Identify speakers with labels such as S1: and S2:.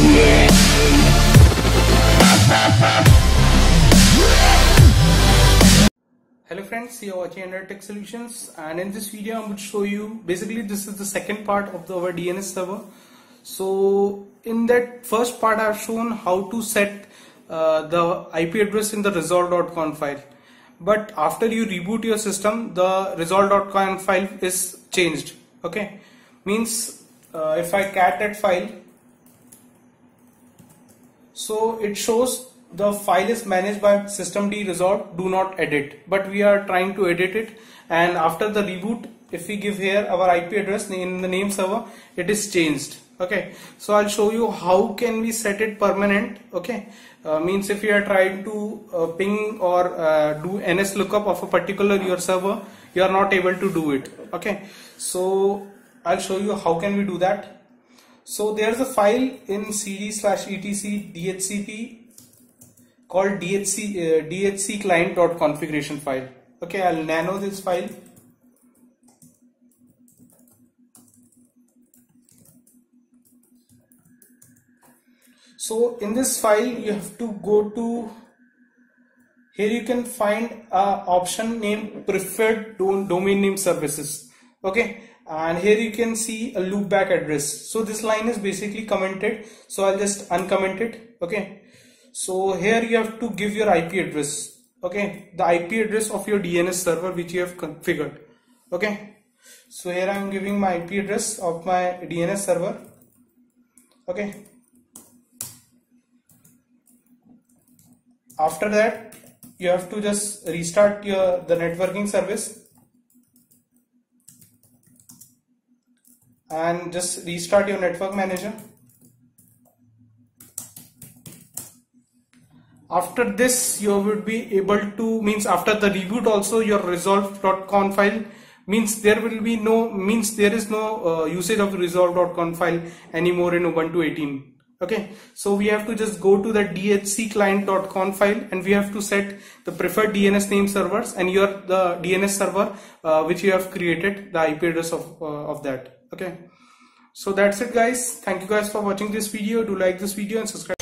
S1: Hello friends, you're watching Android Tech Solutions and in this video I'm going to show you basically this is the second part of the, our DNS server. So in that first part I've shown how to set uh, the IP address in the resolv.conf file but after you reboot your system the resolv.conf file is changed okay means uh, if I cat that file so it shows the file is managed by systemd resolve do not edit. But we are trying to edit it. And after the reboot if we give here our IP address in the name server it is changed. Okay? So I'll show you how can we set it permanent. Okay? Uh, means if you are trying to uh, ping or uh, do NS lookup of a particular your server you are not able to do it. Okay? So I'll show you how can we do that so there's a file in cd slash etc dhcp called dhc uh, dhc client dot configuration file. Okay i'll nano this file. So in this file you have to go to here you can find a option named preferred domain name services. Okay and here you can see a loopback address. So this line is basically commented. So i'll just uncomment it. Okay. So here you have to give your IP address. Okay. The IP address of your DNS server which you have configured. Okay. So here I am giving my IP address of my DNS server. Okay. After that you have to just restart your the networking service and just restart your network manager. After this you would be able to means after the reboot also your resolv.conf file means there will be no means there is no uh, usage of resolv.conf file anymore in ubuntu 18 okay? So we have to just go to the dhc client.conf file and we have to set the preferred dns name servers and your the dns server uh, which you have created the ip address of uh, of that okay. So that's it guys. Thank you guys for watching this video. Do like this video and subscribe